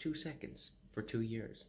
Two seconds for two years.